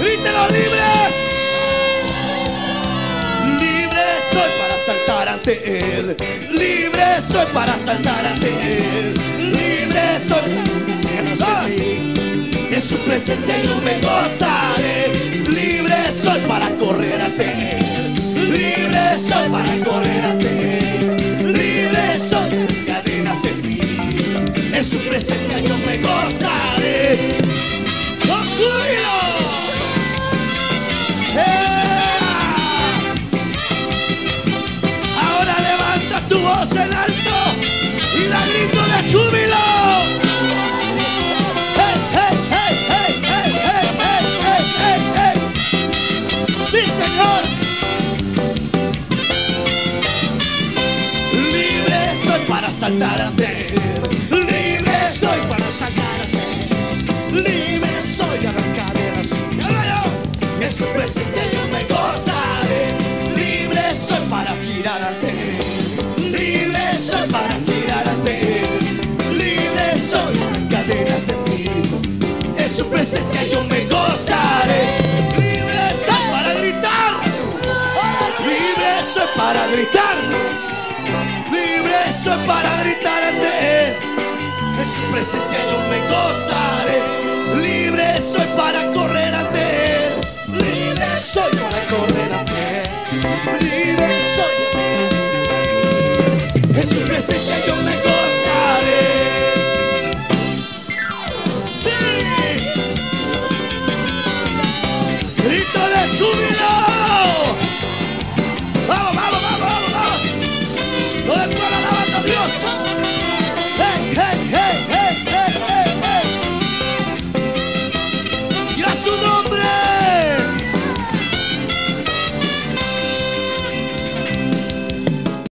Grítelo libres. Libre soy para saltar ante Él. Libre soy para saltar ante Él. Libre soy. Dos. En su presencia yo me gozaré. Libre soy para correr ante Él. Libre soy para correr ante Él. Voz en alto y la grito de chúbilo. Ey, hey, hey, hey, hey, hey, hey, hey, hey, hey. Sí, Señor. Libre estoy para saltar a él. Libre soy para gritar. Libre soy para gritar ante Él. En su presencia yo me gozaré. Libre soy para correr ante Él. Libre soy para correr ante Él. Libre soy. En su presencia. hey!